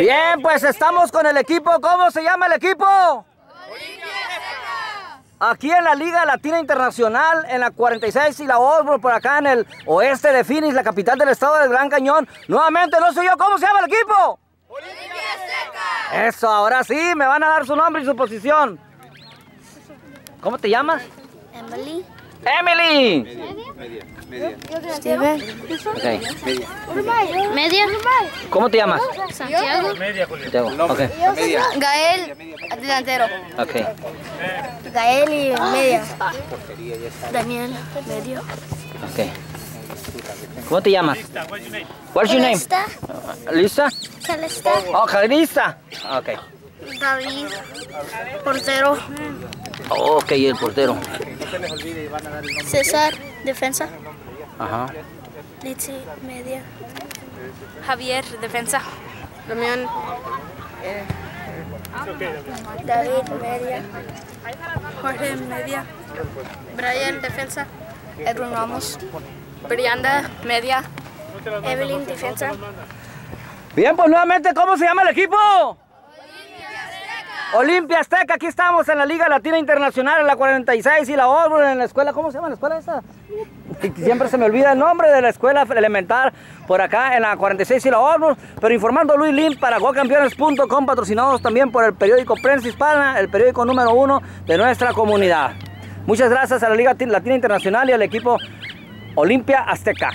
Bien, pues estamos con el equipo. ¿Cómo se llama el equipo? Aquí en la Liga Latina Internacional, en la 46 y la Osborne, por acá en el oeste de Phoenix, la capital del estado del Gran Cañón. Nuevamente, no sé yo, ¿cómo se llama el equipo? Seca. Eso, ahora sí, me van a dar su nombre y su posición. ¿Cómo te llamas? Emily. Emily. Steven. Ok. Media. ¿Cómo te llamas? Santiago. Santiago. Ok. Gael, delantero. Ok. Gael y media. Daniel, medio. Ok. ¿Cómo te llamas? What's your name? Celesta. ¿Lista? Celesta. Oh, Calista. Ok. David. Portero. Ok, el portero. César, defensa. Ajá. Litsi, media. Javier, defensa. Damián. David, media. Jorge, media. Brian, defensa. Edwin Ramos. Brianda, media. Evelyn, defensa. Bien, pues nuevamente, ¿cómo se llama el equipo? Olimpia Azteca, aquí estamos en la Liga Latina Internacional, en la 46 y la Osborne, en la escuela, ¿cómo se llama la escuela esa? Siempre se me olvida el nombre de la escuela elemental por acá en la 46 y la Osborne, pero informando Luis Lim para GoCampeones.com, patrocinados también por el periódico Prensa Hispana, el periódico número uno de nuestra comunidad. Muchas gracias a la Liga Latina Internacional y al equipo Olimpia Azteca.